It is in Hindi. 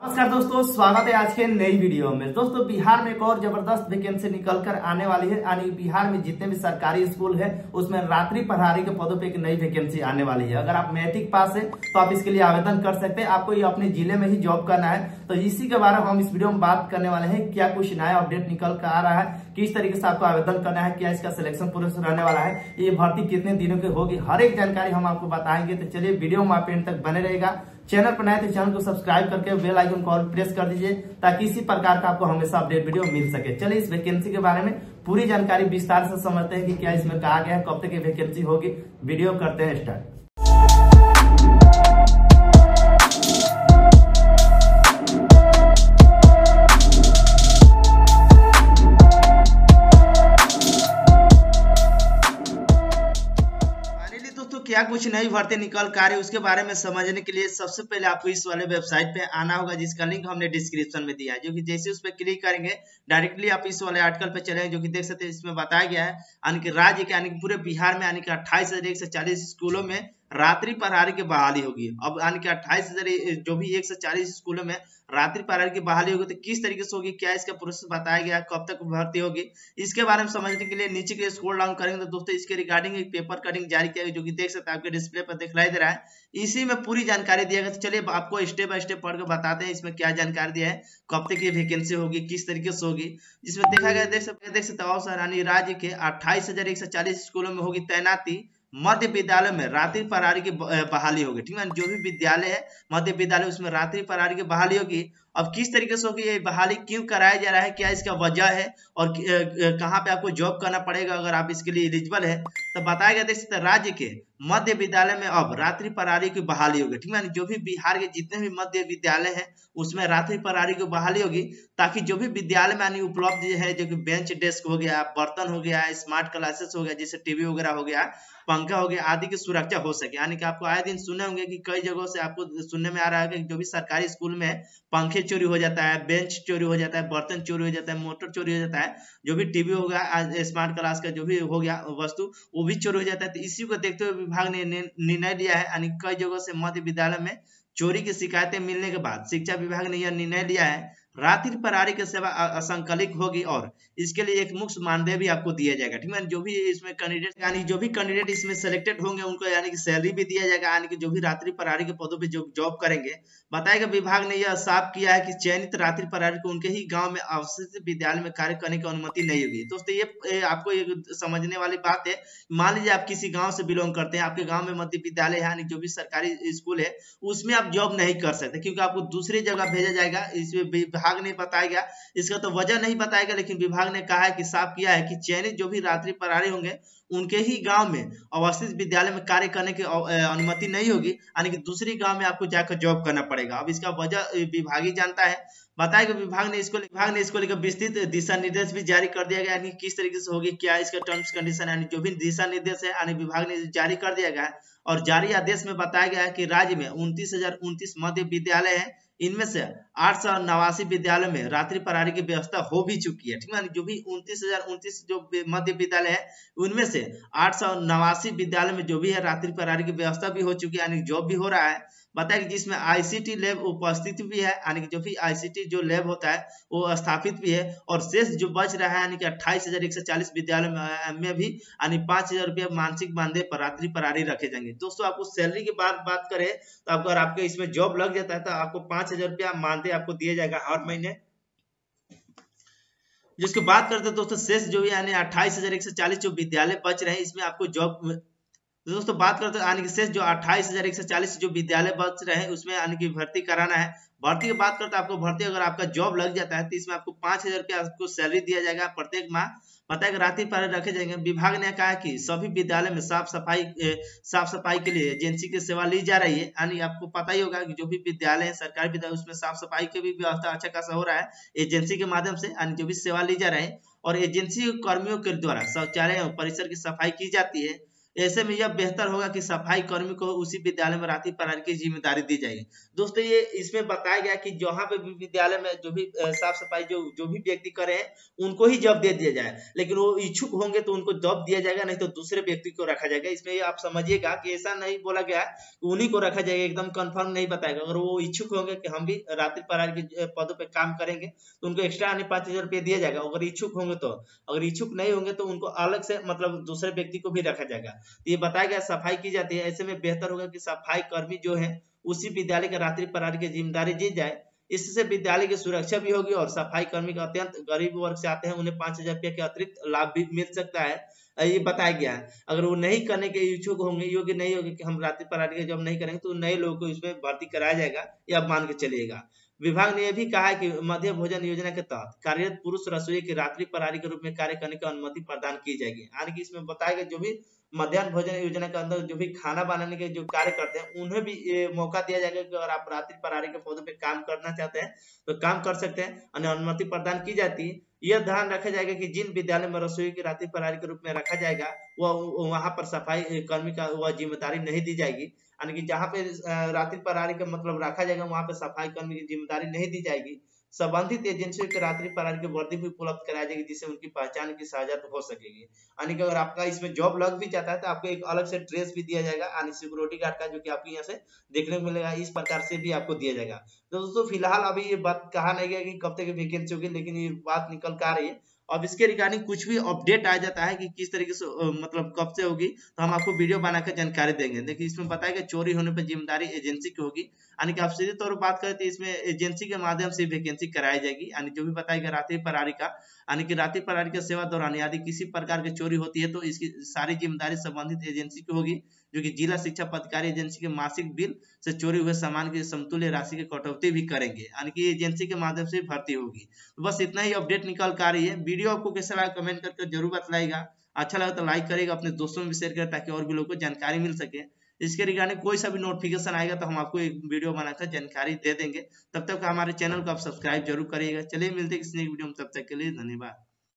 नमस्कार दोस्तों, स्वागत है आज के नई वीडियो में। दोस्तों, बिहार में एक और ज़बरदस्त वैकेंसी निकल कर आने वाली है। यानी बिहार में जितने भी सरकारी स्कूल है, उसमें रात्रि पढ़ारी के पदों पे एक नई वैकेंसी आने वाली है। अगर आप मैट्रिक पास है तो आप इसके लिए आवेदन कर सकते हैं। आपको ये अपने ज़िले में ही जॉब करना है। तो इसी के बारे में हम इस वीडियो में बात करने वाले हैं, क्या कुछ नया अपडेट निकल कर आ रहा है, किस तरीके से आपको आवेदन करना है, क्या इसका सिलेक्शन प्रोसेस रहने वाला है, ये भर्ती कितने दिनों की होगी, हर एक जानकारी हम आपको बताएँगे। तो चलिए वीडियो में आप एंड तक बने रहेगा चैनल पर नए तो चैनल को सब्सक्राइब करके बेल आइकन को प्रेस कर दीजिए, ताकि इसी प्रकार का आपको हमेशा अपडेट वीडियो मिल सके। चलिए इस वैकेंसी के बारे में पूरी जानकारी विस्तार से समझते हैं कि क्या इसमें कहा गया है, कब तक ये वैकेंसी होगी। वीडियो करते हैं स्टार्ट क्या कुछ नई भर्ती निकल कार्य उसके बारे में समझने के लिए सबसे पहले आपको इस वाले वेबसाइट पे आना होगा, जिसका लिंक हमने डिस्क्रिप्शन में दिया है। जो कि जैसे उस पर क्लिक करेंगे, डायरेक्टली आप इस वाले आर्टिकल पे चले जो कि देख सकते हैं, इसमें बताया गया है, यानी कि राज्य के, यानी पूरे बिहार में, यानी कि अट्ठाईस सौ चालीस स्कूलों में रात्रि पढ़ारी की बहाली होगी। अब यानी कि अट्ठाईस हज़ार जो भी एक सौ चालीस स्कूलों में रात्रि पढ़ाई की बहाली होगी तो किस तरीके से होगी, क्या इसका प्रोसेस बताया गया, कब तक भर्ती होगी, इसके बारे में समझने के लिए नीचे के लिए स्क्रॉल डाउन करेंगे तो दोस्तों, इसके रिगार्डिंग एक पेपर कटिंग जारी किया गया, जो कि देख सकते हैं, आपके डिस्प्ले पर दिखलाई दे रहा है। इसी में पूरी जानकारी दिया गया। तो चलिए आपको स्टेप बाय स्टेप पढ़ के बताते हैं, इसमें क्या जानकारी दिया है, कब तक ये वैकेंसी होगी, किस तरीके से होगी। जिसमें देखा गया, देख सकते देख सकते राज्य के अट्ठाईस स्कूलों में होगी तैनाती। मध्य विद्यालय में रात्रि परारी की बहाली होगी। ठीक है जो भी विद्यालय है, मध्य विद्यालय, उसमें रात्रि परारी की बहाली होगी। अब किस तरीके से होगी, ये बहाली क्यों कराया जा रहा है, क्या इसका वजह है, और कहाँ पे आपको जॉब करना पड़ेगा, अगर आप इसके लिए एलिजिबल है तो बताया गया देख सकते राज्य के मध्य विद्यालय में अब रात्रि परारी की बहाली होगी। ठीक है जो भी बिहार के जितने भी मध्य विद्यालय है, उसमें रात्रि परारी की बहाली होगी, ताकि जो भी विद्यालय में यानी उपलब्ध है, जो कि बेंच डेस्क हो गया, बर्तन हो गया स्मार्ट क्लासेस हो गया, जैसे टीवी वगैरह हो गया, पंखा हो गया, आदि की सुरक्षा हो सके। यानी कि आपको आए दिन सुने होंगे कि कई जगहों से आपको सुनने में आ रहा है कि जो भी सरकारी स्कूल में पंखे चोरी हो जाता है, बेंच चोरी हो जाता है, बर्तन चोरी हो जाता है, मोटर चोरी हो जाता है, जो भी टीवी हो गया स्मार्ट क्लास का जो भी हो गया वस्तु, वो भी चोरी हो जाता है। तो इसी को देखते हुए विभाग ने निर्णय लिया है, यानी कई जगहों से मध्य विद्यालय में चोरी की शिकायतें मिलने के बाद शिक्षा विभाग ने यह निर्णय लिया है रात्रि परारी की सेवा असंकलित होगी और इसके लिए एक मुख्य मानदेय भी आपको दिया जाएगा। ठीक है जो भी इसमें कैंडिडेट यानी जो भी कैंडिडेट इसमें सिलेक्टेड होंगे, उनको यानी कि सैलरी भी दिया जाएगा, यानी कि जो भी रात्रि परारी के पदों पे जो जॉब करेंगे। बताएगा विभाग ने यह साफ़ किया है कि चयनित रात्रि परारी को उनके ही गाँव में अवशिष्ट विद्यालय में कार्य करने की अनुमति नहीं होगी। दोस्तों, ये आपको एक समझने वाली बात है। मान लीजिए आप किसी गाँव से बिलोंग करते हैं, आपके गाँव में मध्य विद्यालय है, यानी जो भी सरकारी स्कूल है, उसमें आप जॉब नहीं कर सकते, क्योंकि आपको दूसरी जगह भेजा जाएगा इसमें विभाग ने बताया गया इसका तो वजह नहीं बताया गया लेकिन विभाग ने कहा है कि साफ़ किया है कि चयनित जो भी रात्रि परारी होंगे, उनके ही गाँव में अवस्थित विद्यालय में कार्य करने की अनुमति नहीं होगी, यानी कि दूसरी गाँव में आपको जाकर जॉब करना पड़ेगा। अब इसका वजह विभाग ही जानता है। बताया कि विभाग ने इसको, विभाग ने इसको लेकर विस्तृत दिशा निर्देश भी जारी कर दिया गया यानी किस तरीके से होगी, क्या इसका टर्म्स कंडीशन यानी जो भी दिशा निर्देश है, यानी विभाग ने जारी कर दिया गया और जारी आदेश में बताया गया है कि राज्य में उनतीस मध्य विद्यालय है। इनमें से आठ सौ नवासी विद्यालय में रात्रि पढ़ाई की व्यवस्था हो भी चुकी है। ठीक है, जो भी उनतीस हज़ार उनतीस जो मध्य विद्यालय है, उनमें से आठ सौ नवासी विद्यालय में जो भी है रात्रि पढ़ाई की व्यवस्था भी हो चुकी है, यानी जॉब भी हो रहा है। बताया कि जिसमें आईसीटी लैब उपस्थित भी है, यानी कि जो भी आईसीटी जो लैब होता है, वो स्थापित भी है, और शेष जो बच रहा है, यानी कि अट्ठाईस हज़ार एक सौ चालीस विद्यालय में भी, यानी पाँच हज़ार रुपया मानसिक मानदेय पर रात्रि परारी रखे जाएँगे। दोस्तों आपको सैलरी की बात बात करें तो अगर आपके इसमें जॉब लग जाता है तो आपको पाँच हज़ार रुपया मानदेय आपको दिया जाएगा हर महीने। जिसकी बात करते हैं दोस्तों, शेष जो है यानी अट्ठाईस हज़ार एक सौ चालीस जो विद्यालय बच रहे हैं, इसमें आपको जॉब दोस्तों, बात करते हैं कि शेष जो अट्ठाईस हज़ार एक सौ चालीस जो विद्यालय बच रहे हैं, उसमें यानी कि भर्ती कराना है। भर्ती की बात करते हैं, आपको भर्ती अगर आपका जॉब लग जाता है तो इसमें आपको पाँच हज़ार रुपया आपको सैलरी दिया जाएगा प्रत्येक माह। बताया रात्रि पर रखे जाएँगे। विभाग ने कहा कि सभी विद्यालय में साफ़ सफ़ाई साफ़ सफ़ाई के लिए एजेंसी की सेवा ली जा रही है। यानी आपको पता ही होगा कि जो भी विद्यालय है, सरकारी विद्यालय, उसमें साफ़ सफ़ाई की भी व्यवस्था अच्छा खासा हो रहा है, एजेंसी के माध्यम से, यानी जो भी सेवा ली जा रही है। और एजेंसी कर्मियों के द्वारा शौचालय और परिसर की सफ़ाई की जाती है। ऐसे में यह बेहतर होगा कि सफ़ाई कर्मी को उसी विद्यालय में रात्रि प्रहरी की ज़िम्मेदारी दी जाएगी। दोस्तों, ये इसमें बताया गया कि जहाँ पे भी विद्यालय में जो भी साफ़ सफ़ाई जो जो भी व्यक्ति करे हैं, उनको ही जॉब दे दिया जाए। लेकिन वो इच्छुक होंगे तो उनको जॉब दिया जाएगा, नहीं तो दूसरे व्यक्ति को रखा जाएगा। इसमें आप समझिएगा कि ऐसा नहीं बोला गया उन्हीं को रखा जाएगा, एकदम कंफर्म नहीं बताएगा। अगर वो इच्छुक होंगे कि हम भी रात्रि प्रहरी के पदों पर काम करेंगे तो उनको एक्स्ट्रा आने पाँच हज़ार रुपया दिया जाएगा। अगर इच्छुक होंगे तो अगर इच्छुक नहीं होंगे तो उनको अलग से मतलब दूसरे व्यक्ति को भी रखा जाएगा। तो ये बताया गया सफ़ाई की जाती है। ऐसे में बेहतर होगा कि सफ़ाई कर्मी जो है, उसी विद्यालय के रात्रि प्रहरी की ज़िम्मेदारी दी जाए। इससे विद्यालय की सुरक्षा भी होगी और सफ़ाई कर्मी का अत्यंत गरीब वर्ग से आते हैं, उन्हें पाँच हज़ार रुपया के अतिरिक्त लाभ भी मिल सकता है। ये बताया गया है। अगर वो नहीं करने के इच्छुक होंगे, योग्य नहीं होंगे कि हम रात्रि प्रहरी के जॉब नहीं करेंगे तो नए लोगों को इसमें भर्ती कराया जाएगा या मान के चलिएगा। विभाग ने यह भी कहा है कि मध्य भोजन योजना के तहत कार्यरत पुरुष रसोई की रात्रि प्रहरी के रूप में कार्य करने की अनुमति प्रदान की जाएगी। यानी कि इसमें बताया गया जो भी मध्यान्ह भोजन योजना के अंदर जो भी खाना बनाने के जो कार्य करते हैं, उन्हें भी मौका दिया जाएगा कि अगर आप रात्रि परारी के पदों पे काम करना चाहते हैं तो काम कर सकते हैं। अनुमति प्रदान की जाती है। यह ध्यान रखा जाएगा कि जिन विद्यालय में रसोई की रात्रि परारी के रूप में रखा जाएगा, वह वहाँ पर सफ़ाई कर्मी का वह ज़िम्मेदारी नहीं दी जाएगी। यानी कि जहाँ पे रात्रि परारी का मतलब रखा जाएगा, वहाँ पे सफ़ाई कर्मी की ज़िम्मेदारी नहीं दी जाएगी। संबंधित एजेंसियों के रात्रि प्रहरी की वर्दी भी उपलब्ध कराई जाएगी जिससे उनकी पहचान की सहायता हो सकेगी। यानी कि अगर आपका इसमें जॉब लग भी जाता है तो आपको एक अलग से ड्रेस भी दिया जाएगा, यानी सिक्योरिटी गार्ड का, जो कि आपको यहाँ से देखने को मिलेगा, इस प्रकार से भी आपको दिया जाएगा। तो दोस्तों, फ़िलहाल अभी ये बात कहा नहीं गया कि कब तक वैकेंसी होगी, लेकिन ये बात निकल कर रही है। अब इसके रिगार्डिंग कुछ भी अपडेट आ जाता है कि किस तरीके से मतलब कब से होगी तो हम आपको वीडियो बनाकर जानकारी देंगे। देखिए, इसमें बताया कि चोरी होने पर ज़िम्मेदारी एजेंसी की होगी। यानी कि आप सीधे तौर पर बात करें तो इसमें एजेंसी के माध्यम से वैकेंसी कराई जाएगी। यानी जो भी बताएगा रात्रि प्रहरी का, यानी कि रात्रि प्रहरी की सेवा दौरान यदि किसी प्रकार की चोरी होती है तो इसकी सारी ज़िम्मेदारी संबंधित एजेंसी की होगी। जो कि जिला शिक्षा पदाधिकारी एजेंसी के मासिक बिल से चोरी हुए सामान की समतुल्य राशि की कटौती भी करेंगे। यानी कि एजेंसी के माध्यम से भर्ती होगी। तो बस इतना ही अपडेट निकल कर रही है। वीडियो आपको कैसा लगा कमेंट करके ज़रूर बतलाएगा अच्छा लगा तो लाइक करेगा अपने दोस्तों में भी शेयर करें ताकि और भी लोगों को जानकारी मिल सके। इसके रिगार्डिंग कोई सा भी नोटिफिकेशन आएगा तो हम आपको एक वीडियो बनाकर जानकारी दे देंगे। तब तक हमारे चैनल को आप सब्सक्राइब ज़रूर करिएगा। चलिए मिलते हैं किसी वीडियो में। तब तक के लिए धन्यवाद।